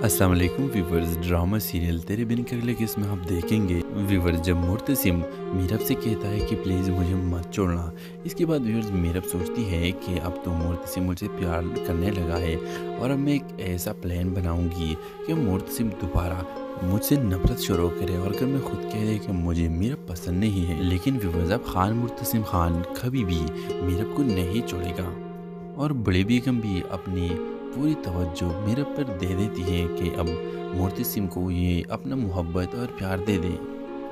अस्सलाम वालेकुम viewers, drama serial तेरे बिन के अगले किस आप देखेंगे? व्यूवर्स, जब मुर्तसिम मीरब से कहता है कि प्लीज़ मुझे मत छोड़ना, इसके बाद व्यूवर्स मीरब सोचती है कि अब तो मुर्तसिम मुझे प्यार करने लगा है और अब मैं एक ऐसा प्लान बनाऊँगी कि मुर्तसिम दोबारा मुझसे नफरत शुरू करे और अगर मैं खुद कह दे कि मुझे मीरब पसंद नहीं है, लेकिन व्यूवर्स, अब खान मुर्तसिम खान कभी भी मीरब को नहीं छोड़ेगा। और बड़े बेगम भी अपनी पूरी तवज्जो मेरे पर दे देती है कि अब मूर्ति सिंह को ये अपना मोहब्बत और प्यार दे दे।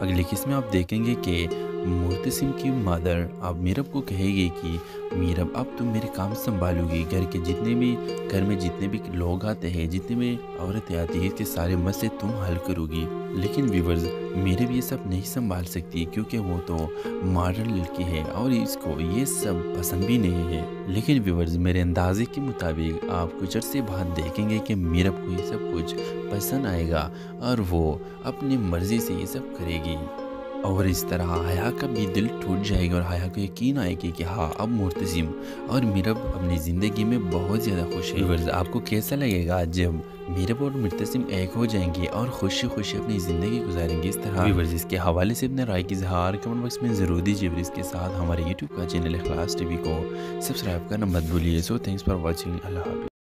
अगली किस्त में आप देखेंगे कि मूर्ति सिंह की मदर अब मीरब को कहेगी कि, मीरब, अब तुम मेरे काम संभालोगी। घर के जितने भी, घर में जितने भी लोग आते हैं, जितने भी औरतें आती हैं, इसके सारे मसले तुम हल करोगी। लेकिन व्यूवर्स मेरे भी ये सब नहीं संभाल सकती, क्योंकि वो तो मॉडर्न लड़की है और इसको ये सब पसंद भी नहीं है। लेकिन व्यूवर्स मेरे अंदाजे के मुताबिक आप कुछ अर्से बाद देखेंगे कि मीरब को ये सब कुछ पसंद आएगा और वो अपनी मर्ज़ी से ये सब करेगी। और इस तरह हया का भी दिल टूट जाएगा और हया को यकीन आएगी कि हाँ अब मुर्तजिम और मीरब अपनी ज़िंदगी में बहुत ज़्यादा खुश है। वर्ज आपको कैसा लगेगा जब मीरब और मुर्तजिम एक हो जाएँगे और खुशी खुशी अपनी ज़िंदगी गुजारेंगे? इस तरह इसके हवाले से अपने राय की इजहार कमेंट बॉक्स में ज़रूर दीजिए इसके साथ हमारे यूट्यूब का चैनल खलास टी को सब्सक्राइब करना मत भूलिए। So thanks for watching Allah